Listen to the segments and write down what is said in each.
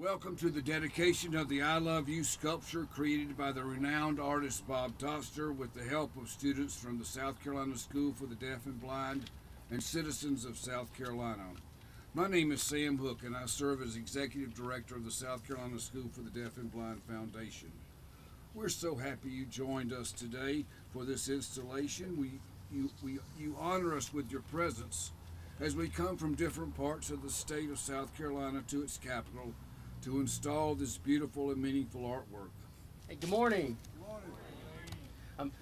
Welcome to the dedication of the I Love You sculpture created by the renowned artist Bob Doster with the help of students from the South Carolina School for the Deaf and Blind and citizens of South Carolina. My name is Sam Hook and I serve as Executive Director of the South Carolina School for the Deaf and Blind Foundation. We're so happy you joined us today for this installation. We, you, we, you honor us with your presence as we come from different parts of the state of South Carolina to its capital to install this beautiful and meaningful artwork. Hey, good morning. Good morning. Um,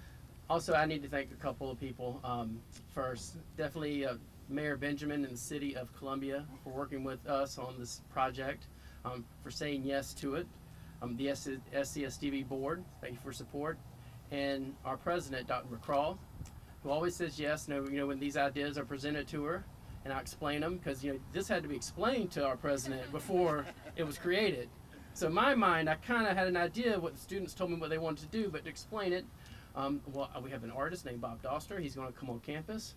also, I need to thank a couple of people. Um, first, definitely uh, Mayor Benjamin and the City of Columbia for working with us on this project, um, for saying yes to it. Um, the SCSDB board, thank you for support, and our president, Dr. McCraw, who always says yes. No, you know when these ideas are presented to her, and I explain them because you know this had to be explained to our president before it was created. So in my mind, I kind of had an idea of what the students told me what they wanted to do, but to explain it, um, well, we have an artist named Bob Doster. He's going to come on campus,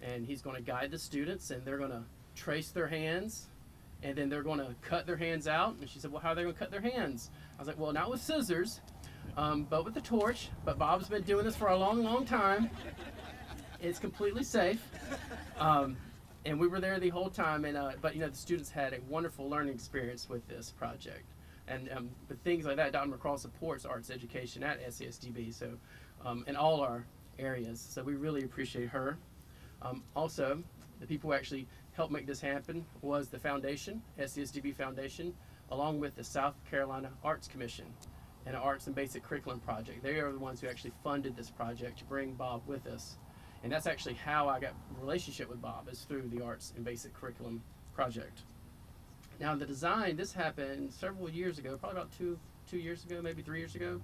and he's going to guide the students, and they're going to trace their hands, and then they're going to cut their hands out. And she said, well, how are they going to cut their hands? I was like, well, not with scissors, um, but with a torch. But Bob's been doing this for a long, long time. It's completely safe. Um, and we were there the whole time. And uh, but you know the students had a wonderful learning experience with this project, and um, with things like that, Dr. McCraw supports arts education at SCSDB, so um, in all our areas. So we really appreciate her. Um, also, the people who actually helped make this happen was the foundation, SCSDB Foundation, along with the South Carolina Arts Commission and an Arts and Basic Curriculum Project. They are the ones who actually funded this project to bring Bob with us. And that's actually how I got relationship with Bob is through the Arts and Basic Curriculum Project. Now the design, this happened several years ago, probably about two, two years ago, maybe three years ago,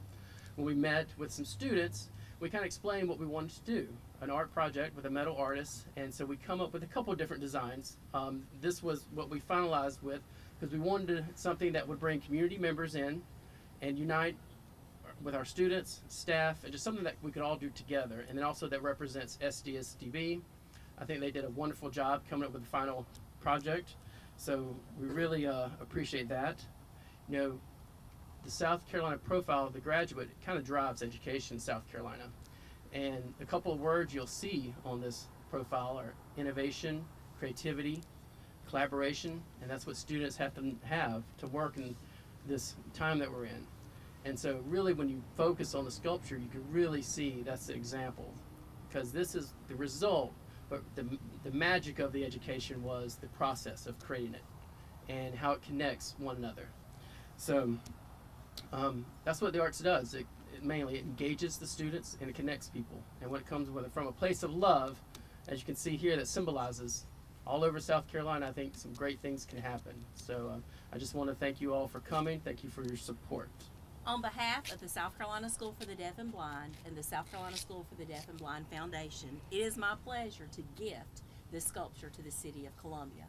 when we met with some students, we kind of explained what we wanted to do, an art project with a metal artist, and so we come up with a couple of different designs. Um, this was what we finalized with, because we wanted something that would bring community members in and unite with our students, staff, and just something that we could all do together. And then also that represents SCSDB. I think they did a wonderful job coming up with the final project. So we really uh, appreciate that. You know, the South Carolina profile of the graduate kind of drives education in South Carolina. And a couple of words you'll see on this profile are innovation, creativity, collaboration, and that's what students have to have to work in this time that we're in. And so really when you focus on the sculpture, you can really see that's the example because this is the result, but the, the magic of the education was the process of creating it and how it connects one another. So um, that's what the arts does. It, it, mainly it engages the students and it connects people. And when it comes with, from a place of love, as you can see here, that symbolizes all over South Carolina, I think some great things can happen. So uh, I just want to thank you all for coming. Thank you for your support. On behalf of the South Carolina School for the Deaf and Blind and the South Carolina School for the Deaf and Blind Foundation, it is my pleasure to gift this sculpture to the City of Columbia.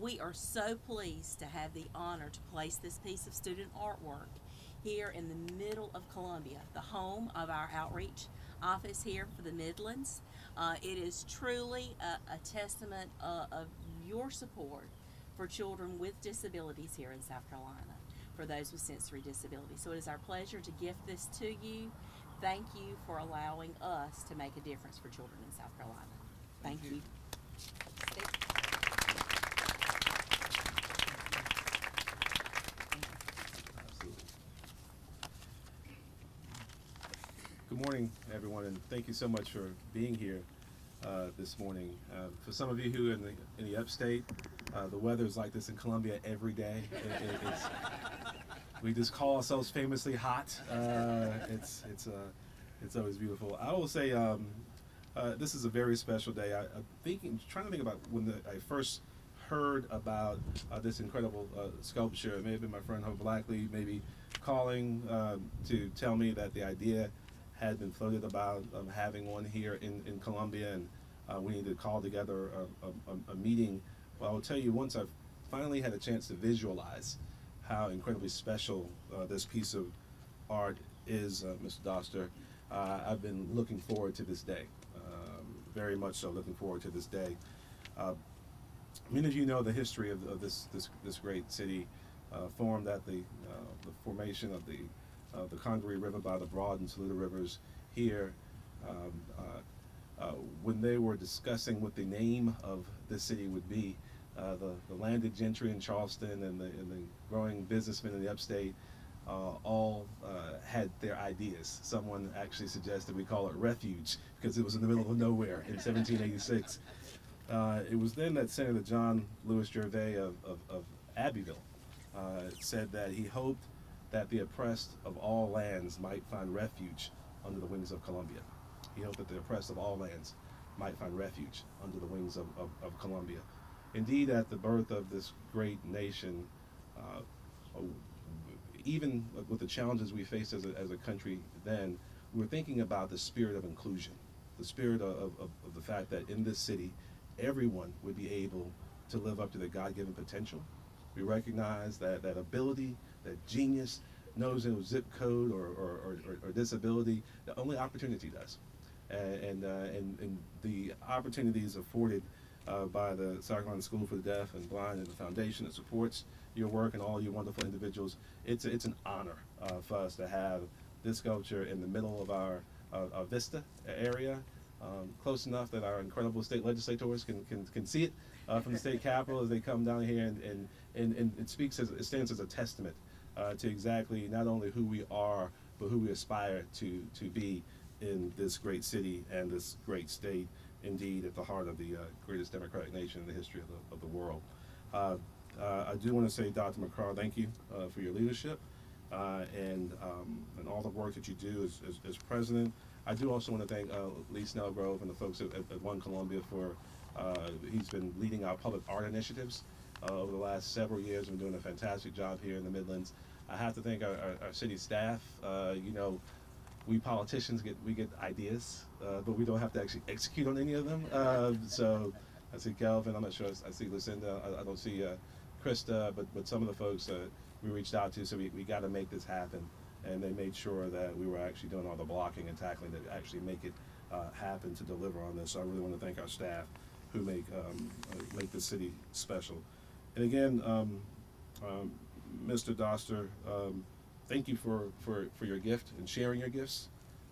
We are so pleased to have the honor to place this piece of student artwork here in the middle of Columbia, the home of our outreach office here for the Midlands. Uh, it is truly a, a testament uh, of your support for children with disabilities here in South Carolina for those with sensory disabilities. So it is our pleasure to gift this to you. Thank you for allowing us to make a difference for children in South Carolina. Thank, Thank you. you. Good morning, everyone, and thank you so much for being here uh, this morning. Uh, for some of you who are in the, in the upstate, uh, the weather is like this in Columbia every day. It, it, we just call ourselves famously hot. Uh, it's it's uh, it's always beautiful. I will say um, uh, this is a very special day. I, am thinking, trying to think about when the, I first heard about uh, this incredible uh, sculpture. It may have been my friend Hope Blackley, maybe calling um, to tell me that the idea had been floated about um, having one here in, in Columbia, and uh, we need to call together a, a, a meeting. Well, I will tell you, once I've finally had a chance to visualize how incredibly special uh, this piece of art is, uh, Mr. Doster. Uh, I've been looking forward to this day, um, very much so looking forward to this day. Uh, many of you know the history of, of, this, this, this great city. uh, formed at the, uh, the formation of the, the Congaree River by the Broad and Saluda Rivers here. Um, when they were discussing what the name of this city would be, uh, the, the landed gentry in Charleston and the, and the growing businessmen in the upstate uh, all uh, had their ideas. Someone actually suggested we call it refuge because it was in the middle of nowhere in 1786. Uh, it was then that Senator John Lewis Gervais of, of, of Abbeville uh, said that he hoped that the oppressed of all lands might find refuge under the wings of Columbia. He hoped that the oppressed of all lands might find refuge under the wings of, of, of Columbia. Indeed, at the birth of this great nation, uh, even with the challenges we faced as a, as a country then, we were thinking about the spirit of inclusion, the spirit of, of, of the fact that in this city, everyone would be able to live up to their God-given potential. We recognize that, that ability, that genius, knows no zip code or, or, or, or disability, the only opportunity does. And, and, uh, and, and the opportunities afforded uh, by the South Carolina School for the Deaf and Blind and the foundation that supports your work and all you wonderful individuals. It's, it's an honor uh, for us to have this sculpture in the middle of our, our Vista area, um, close enough that our incredible state legislators can, can, can see it uh, from the state capitol as they come down here and, and, and, and it speaks as, it stands as a testament uh, to exactly not only who we are, but who we aspire to, to be in this great city and this great state, indeed at the heart of the uh, greatest democratic nation in the history of the, of the world. Uh, uh, I do want to say, Dr. McCraw, thank you uh, for your leadership uh, and, um, and all the work that you do as, as, as president. I do also want to thank Lee Snellgrove and the folks at, at One Columbia for, he's been leading our public art initiatives over the last several years and doing a fantastic job here in the Midlands. I have to thank our, our, our city staff. you know, we politicians get we get ideas, uh, but we don't have to actually execute on any of them. Uh, so I see Kelvin. I'm not sure. I see Lucinda. I, I don't see uh, Krista, but but some of the folks that we reached out to. So we, we got to make this happen, and they made sure that we were actually doing all the blocking and tackling to actually make it uh, happen to deliver on this. So I really want to thank our staff who make um, uh, make the city special. And again, um, um, Mr. Doster. Thank you for, for, for your gift and sharing your gifts.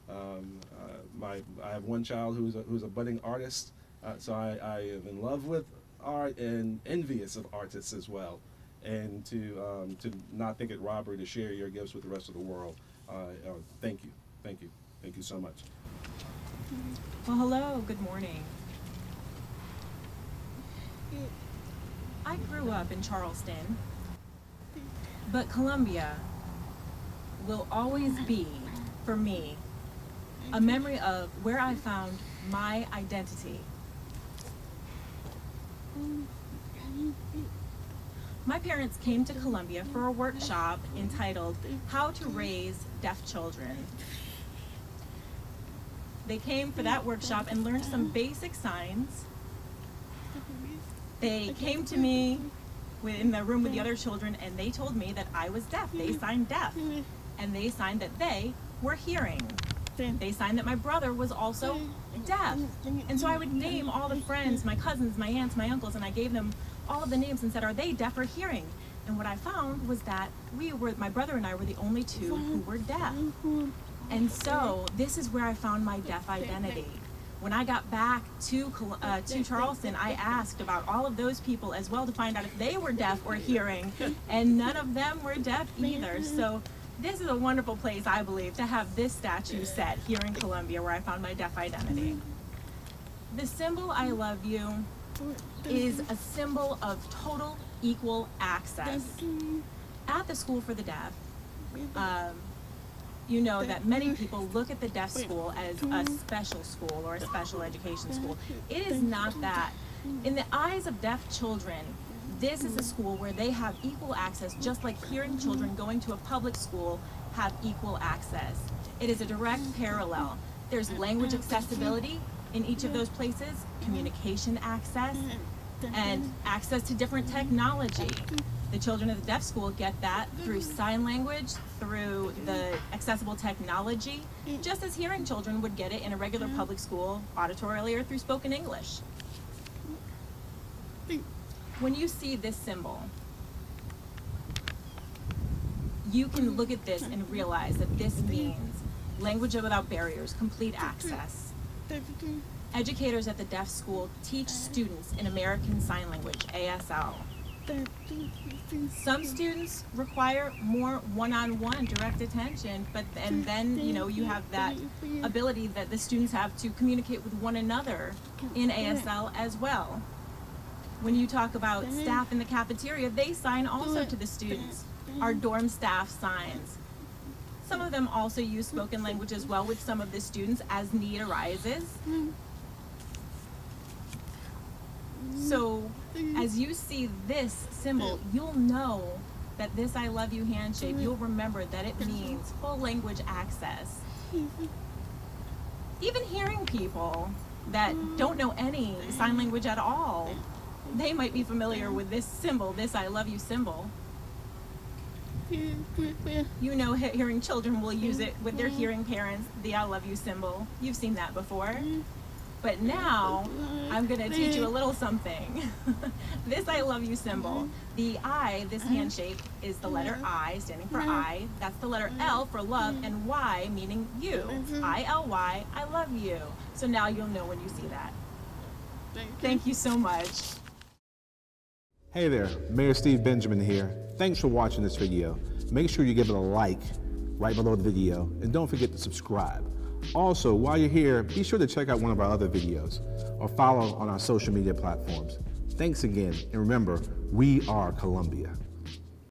Um, uh, my, I have one child who's a, who's a budding artist, uh, so I, I am in love with art and envious of artists as well. And to, um, to not think it robbery to share your gifts with the rest of the world. Uh, uh thank you, thank you, thank you so much. Well, hello, good morning. I grew up in Charleston, but Columbia will always be, for me, a memory of where I found my identity. My parents came to Columbia for a workshop entitled How to Raise Deaf Children. They came for that workshop and learned some basic signs. They came to me in the room with the other children and they told me that I was deaf. They signed deaf and they signed that they were hearing. They signed that my brother was also deaf. And so I would name all the friends, my cousins, my aunts, my uncles, and I gave them all of the names and said, are they deaf or hearing? And what I found was that we were, my brother and I were the only two who were deaf. And so this is where I found my deaf identity. When I got back to, uh, to Charleston, I asked about all of those people as well to find out if they were deaf or hearing, and none of them were deaf either. So this is a wonderful place, I believe, to have this statue set here in Columbia where I found my deaf identity. The symbol I love you is a symbol of total equal access. At the School for the Deaf, um, you know that many people look at the deaf school as a special school or a special education school. It is not that. In the eyes of deaf children, this is a school where they have equal access, just like hearing children going to a public school have equal access. It is a direct parallel. There's language accessibility in each of those places, communication access, and access to different technology. The children of the deaf school get that through sign language, through the accessible technology, just as hearing children would get it in a regular public school auditorially or through spoken English when you see this symbol, you can look at this and realize that this means language without barriers, complete access. Educators at the deaf school teach students in American Sign Language, ASL. Some students require more one-on-one direct attention, but and then you know you have that ability that the students have to communicate with one another in ASL as well. When you talk about staff in the cafeteria, they sign also to the students. Our dorm staff signs. Some of them also use spoken language as well with some of the students as need arises. So as you see this symbol, you'll know that this I love you handshake, you'll remember that it means full language access. Even hearing people that don't know any sign language at all, they might be familiar with this symbol, this I love you symbol. You know, hearing children will use it with their hearing parents, the I love you symbol. You've seen that before. But now I'm going to teach you a little something. this I love you symbol. The I, this handshake, is the letter I, standing for I. That's the letter L for love, and Y, meaning you. I L Y, I love you. So now you'll know when you see that. Thank you so much. Hey there, Mayor Steve Benjamin here. Thanks for watching this video. Make sure you give it a like right below the video and don't forget to subscribe. Also, while you're here, be sure to check out one of our other videos or follow on our social media platforms. Thanks again, and remember, we are Columbia.